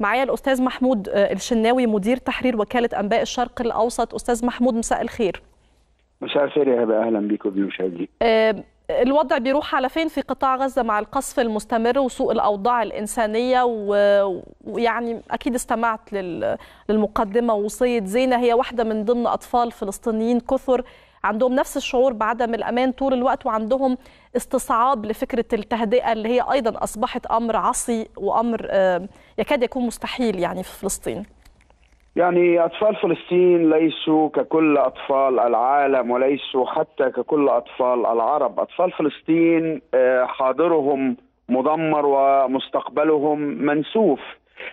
معايا الأستاذ محمود الشناوي مدير تحرير وكالة أنباء الشرق الأوسط. أستاذ محمود مساء الخير. مساء الخير يا هبة أهلا بيك وبالمشاهدين الوضع بيروح على فين في قطاع غزة مع القصف المستمر وسوء الأوضاع الإنسانية ويعني أكيد استمعت للمقدمة وصيه زينة هي واحدة من ضمن أطفال فلسطينيين كثر عندهم نفس الشعور بعدم الأمان طول الوقت وعندهم استصعاب لفكرة التهدئة اللي هي أيضا أصبحت أمر عصي وأمر يكاد يكون مستحيل يعني في فلسطين. يعني أطفال فلسطين ليسوا ككل أطفال العالم وليسوا حتى ككل أطفال العرب، أطفال فلسطين حاضرهم مدمر ومستقبلهم منسوف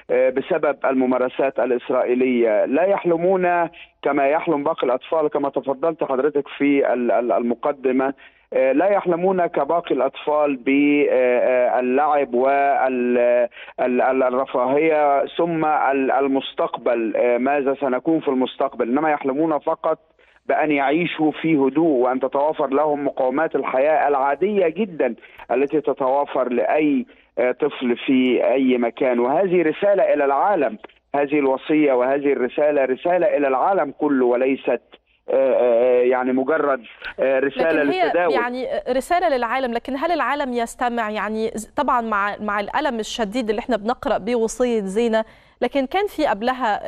بسبب الممارسات الإسرائيلية. لا يحلمون كما يحلم باقي الأطفال كما تفضلت حضرتك في المقدمة لا يحلمون كباقي الأطفال باللعب والرفاهية ثم المستقبل. ماذا سنكون في المستقبل؟ إنما يحلمون فقط بأن يعيشوا في هدوء وأن تتوافر لهم مقومات الحياة العادية جدا التي تتوافر لأي طفل في أي مكان. وهذه رسالة إلى العالم. هذه الوصية وهذه الرسالة رسالة إلى العالم كله وليست يعني مجرد رساله لكن هي للتداول. يعني رسالة للعالم لكن هل العالم يستمع؟ يعني طبعا مع مع الألم الشديد اللي إحنا بنقرأ به وصية زينة لكن كان في قبلها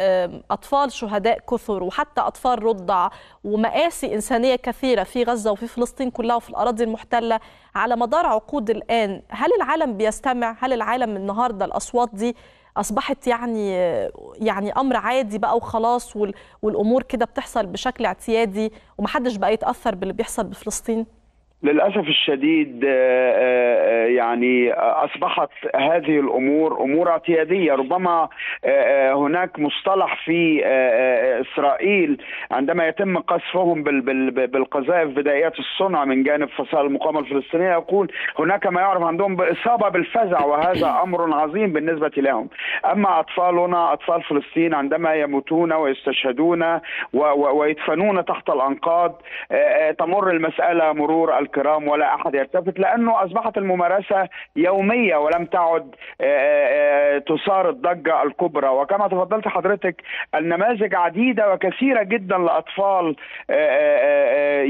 أطفال شهداء كثر وحتى أطفال رضع ومآسي إنسانية كثيرة في غزة وفي فلسطين كلها وفي الأراضي المحتلة على مدار عقود الآن. هل العالم بيستمع؟ هل العالم النهارده الأصوات دي أصبحت يعني يعني أمر عادي بقى وخلاص والأمور كده بتحصل بشكل اعتيادي ومحدش بقى يتأثر باللي بيحصل بفلسطين؟ للأسف الشديد يعني أصبحت هذه الأمور أمور اعتيادية. ربما هناك مصطلح في إسرائيل عندما يتم قذفهم بالقذائف بدائيه الصنع من جانب فصائل المقاومة الفلسطينية يقول هناك ما يعرف عندهم بإصابة بالفزع وهذا أمر عظيم بالنسبة لهم. أما أطفالنا أطفال فلسطين عندما يموتون ويستشهدون ويدفنون تحت الأنقاض تمر المسألة مرور الكرام ولا أحد يلتفت لأنه أصبحت الممارسة يومية ولم تعد تثار الضجة الكبرى. وكما تفضلت حضرتك النماذج عديدة وكثيرة جدا لأطفال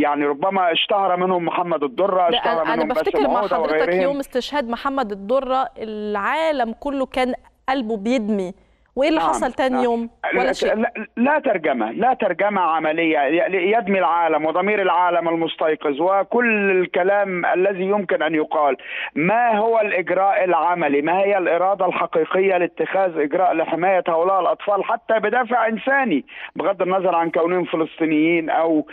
يعني ربما اشتهر منهم محمد الدره اشتهر أنا منهم بفتكر مع حضرتك يوم استشهاد محمد الدره العالم كله كان قلبه بيدمي. وإيه اللي نعم. حصل تاني يوم؟ ولا شيء. لا, لا ترجمة لا ترجمة عملية يدمي العالم وضمير العالم المستيقظ وكل الكلام الذي يمكن أن يقال. ما هو الإجراء العملي؟ ما هي الإرادة الحقيقية لاتخاذ إجراء لحماية هؤلاء الأطفال حتى بدافع إنساني؟ بغض النظر عن كونهم فلسطينيين أو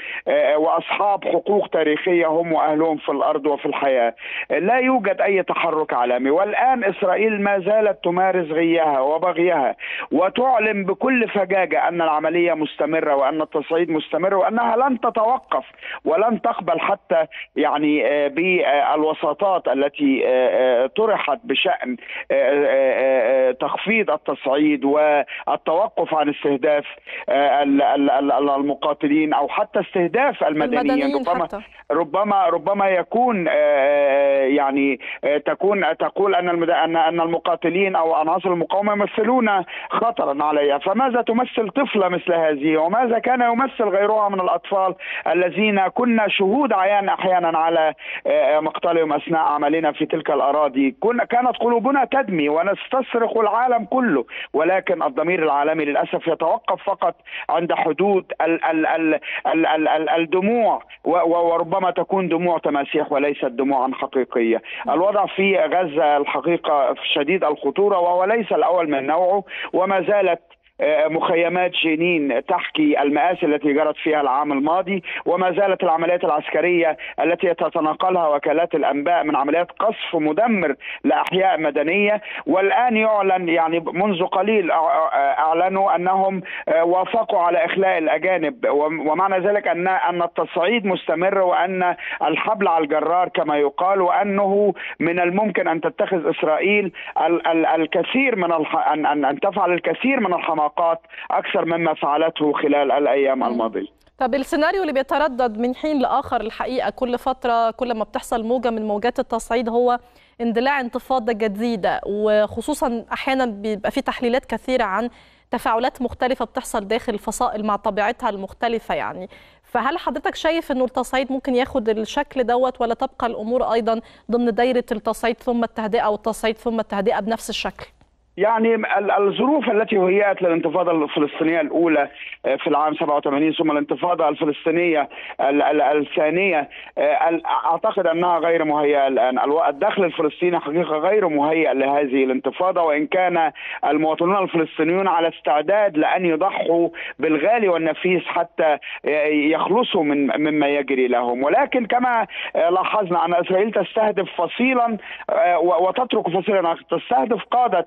وأصحاب حقوق تاريخية هم وأهلهم في الأرض وفي الحياة. لا يوجد أي تحرك عالمي. والآن إسرائيل ما زالت تمارس غيها وبغيها. وتعلن بكل فجاجة أن العملية مستمرة وأن التصعيد مستمر وأنها لن تتوقف ولن تقبل حتى يعني بالوساطات التي طرحت بشأن تخفيض التصعيد والتوقف عن استهداف المقاتلين أو حتى استهداف المدنيين ربما حتى. ربما ربما يكون يعني تكون تقول أن أن أن المقاتلين أو عناصر المقاومة يمثلون خطرا عليها. فماذا تمثل طفلة مثل هذه؟ وماذا كان يمثل غيرها من الأطفال الذين كنا شهود عيان أحيانا على مقتلهم أثناء عملنا في تلك الأراضي؟ كنا كانت قلوبنا تدمي ونستصرخ العالم كله. ولكن الضمير العالمي للأسف يتوقف فقط عند حدود ال ال ال ال ال ال الدموع. وربما تكون دموع تماسيح وليست دموعا حقيقية. الوضع في غزة الحقيقة شديد الخطورة وهو ليس الأول من نوعه. وما زالت مخيمات جنين تحكي المآسي التي جرت فيها العام الماضي وما زالت العمليات العسكرية التي تتناقلها وكالات الأنباء من عمليات قصف مدمر لأحياء مدنية. والآن يعلن يعني منذ قليل أعلنوا أنهم وافقوا على إخلاء الأجانب. ومعنى ذلك أن أن التصعيد مستمر وأن الحبل على الجرار كما يقال وأنه من الممكن أن تتخذ إسرائيل الكثير من أن تفعل الكثير من الحماقات. العلاقات أكثر مما فعلته خلال الأيام الماضية. طب السيناريو اللي بيتردد من حين لآخر الحقيقة كل فترة كل ما بتحصل موجة من موجات التصعيد هو اندلاع انتفاضة جديدة وخصوصا أحيانا بيبقى في تحليلات كثيرة عن تفاعلات مختلفة بتحصل داخل الفصائل مع طبيعتها المختلفة يعني فهل حضرتك شايف إنه التصعيد ممكن ياخد الشكل دوت ولا تبقى الأمور أيضا ضمن دايرة التصعيد ثم التهدئة والتصعيد ثم التهدئة بنفس الشكل؟ يعني الظروف التي هيأت للانتفاضة الفلسطينية الأولى في العام 87 ثم الانتفاضة الفلسطينية الثانية أعتقد أنها غير مهيئة الآن. الدخل الفلسطيني حقيقة غير مهيئ لهذه الانتفاضة وإن كان المواطنون الفلسطينيون على استعداد لأن يضحوا بالغالي والنفيس حتى يخلصوا من مما يجري لهم. ولكن كما لاحظنا أن إسرائيل تستهدف فصيلا وتترك فصيلا تستهدف قادة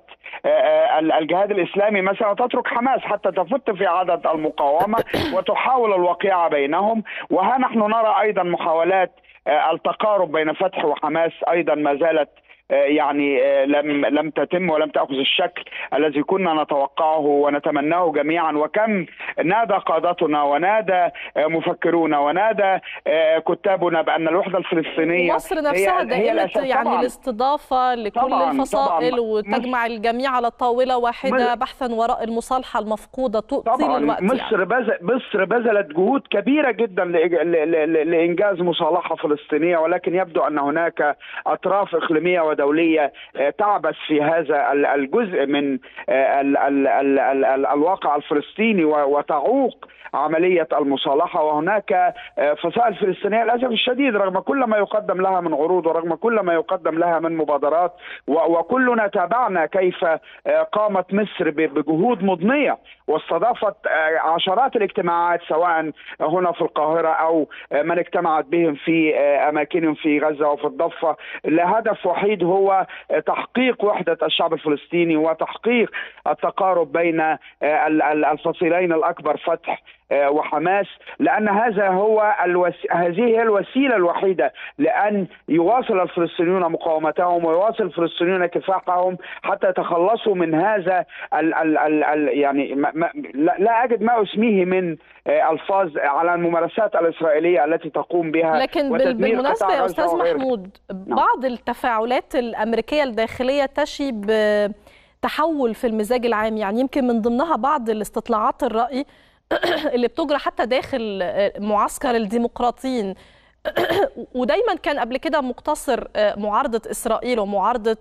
الجهاد الإسلامي مثلا وتترك حماس حتى تفت في عدد المقاومة وتحاول الوقيعه بينهم. وها نحن نرى أيضا محاولات التقارب بين فتح وحماس أيضا ما زالت يعني لم لم تتم ولم تأخذ الشكل الذي كنا نتوقعه ونتمناه جميعا وكم نادى قادتنا ونادى مفكرونا ونادى كتابنا بأن الوحدة الفلسطينية مصر نفسها دائمه يعني طبعاً الاستضافة لكل طبعاً الفصائل طبعاً وتجمع الجميع على طاولة واحدة بحثا وراء المصالحة المفقودة طيل الوقت مصر يعني. مصر بذلت جهود كبيرة جدا. لإنجاز مصالحة فلسطينية ولكن يبدو أن هناك أطراف إقليمية ودوليه تعبث في هذا الجزء من ال الواقع الفلسطيني وتعوق عملية المصالحة. وهناك فصائل فلسطينية للأسف الشديد رغم كل ما يقدم لها من عروض ورغم كل ما يقدم لها من مبادرات. وكلنا تابعنا كيف قامت مصر بجهود مضنية واستضافت عشرات الاجتماعات سواء هنا في القاهرة أو من اجتمعت بهم في أماكنهم في غزة وفي الضفة. لهدف وحيد هو تحقيق وحدة الشعب الفلسطيني وتحقيق التقارب بين الفصيلين الأكبر فتح وحماس لأن هذا هو الوس... هذه هي الوسيلة الوحيدة لأن يواصل الفلسطينيون مقاومتهم ويواصل الفلسطينيون كفاحهم حتى يتخلصوا من هذا ال... ال... ال... ال... يعني ما... ما... لا أجد ما أسميه من ألفاظ على الممارسات الإسرائيلية التي تقوم بها لكن بالمناسبة يا أستاذ محمود بعض التفاعلات الأمريكية الداخلية تشي بتحول في المزاج العام. يعني يمكن من ضمنها بعض الاستطلاعات الرأي اللي بتجرى حتى داخل معسكر الديمقراطيين. ودايما كان قبل كده مقتصر معارضة إسرائيل ومعارضة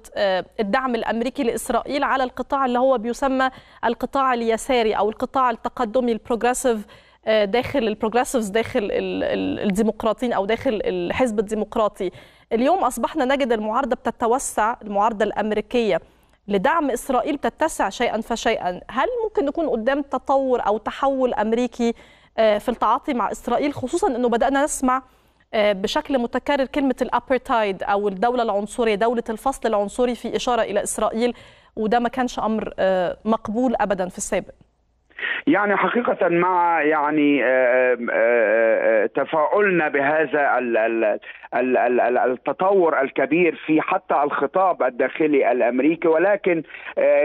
الدعم الأمريكي لإسرائيل على القطاع اللي هو بيسمى القطاع اليساري أو القطاع التقدمي ال progressive داخل ال progressives داخل الديمقراطيين أو داخل الحزب الديمقراطي. اليوم أصبحنا نجد المعارضة بتتوسع المعارضة الأمريكية لدعم إسرائيل تتسع شيئا فشيئا، هل ممكن نكون قدام تطور أو تحول أمريكي في التعاطي مع إسرائيل؟ خصوصا إنه بدأنا نسمع بشكل متكرر كلمة الأبرتايد أو الدولة العنصرية، دولة الفصل العنصري في إشارة إلى إسرائيل وده ما كانش أمر مقبول ابدا في السابق. يعني حقيقة مع يعني تفاؤلنا بهذا التطور الكبير في حتى الخطاب الداخلي الأمريكي. ولكن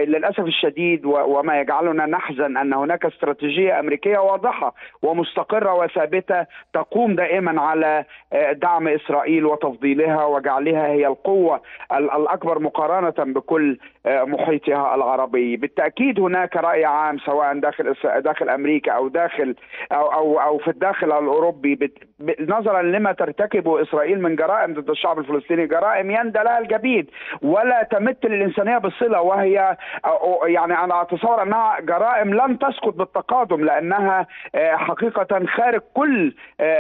للأسف الشديد وما يجعلنا نحزن أن هناك استراتيجية أمريكية واضحة ومستقرة وثابتة تقوم دائما على دعم إسرائيل وتفضيلها وجعلها هي القوة الأكبر مقارنة بكل محيطها العربي. بالتأكيد هناك رأي عام سواء داخل داخل أمريكا أو داخل أو أو أو في الداخل الأوروبي نظرا لما ترتكبه إسرائيل من جرائم ضد الشعب الفلسطيني جرائم يندى لها الجبين ولا تمت للإنسانية بالصلة وهي يعني أنا أتصور أنها جرائم لن تسقط بالتقادم لأنها حقيقة خارج كل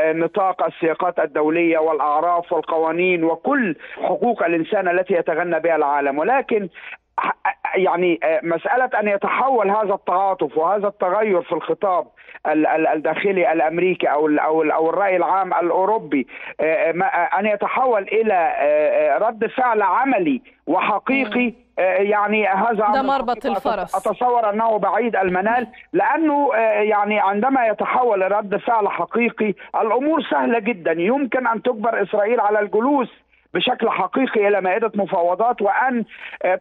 نطاق السياقات الدولية والأعراف والقوانين وكل حقوق الإنسان التي يتغنى بها العالم. ولكن يعني مسألة أن يتحول هذا التعاطف وهذا التغير في الخطاب الداخلي الأمريكي أو أو الرأي العام الأوروبي أن يتحول إلى رد فعل عملي وحقيقي يعني هذا ده مربط الفرس. أتصور أنه بعيد المنال لأنه يعني عندما يتحول رد فعل حقيقي الأمور سهلة جدا. يمكن أن تجبر إسرائيل على الجلوس بشكل حقيقي إلى مائدة مفاوضات وأن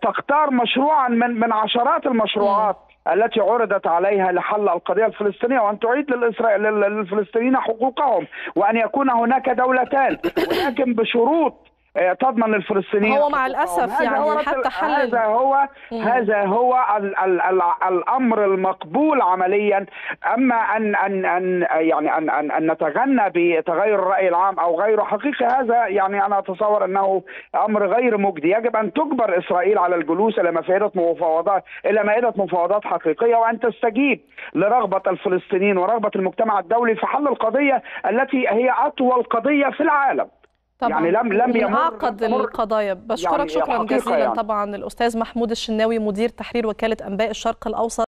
تختار مشروعا من من عشرات المشروعات التي عرضت عليها لحل القضية الفلسطينية وأن تعيد للإسرائيل للفلسطينيين حقوقهم وأن يكون هناك دولتان. ولكن بشروط تضمن للفلسطينيين هو مع الأسف يعني حتى حل هذا هو مم. هذا هو ال ال ال الأمر المقبول عمليا. أما ان ان ان يعني ان ان, أن نتغنى بتغير الرأي العام أو غيره حقيقي هذا يعني أنا أتصور أنه أمر غير مجدي. يجب أن تجبر إسرائيل على الجلوس إلى مائده مفاوضات إلى مائدة مفاوضات حقيقية وأن تستجيب لرغبة الفلسطينيين ورغبة المجتمع الدولي في حل القضية التي هي أطول قضية في العالم. طبعا. يعني لم لم يمر يمر القضايا. بشكرك يعني شكرا جزيلا يعني. طبعا الاستاذ محمود الشناوي مدير تحرير وكالة أنباء الشرق الأوسط.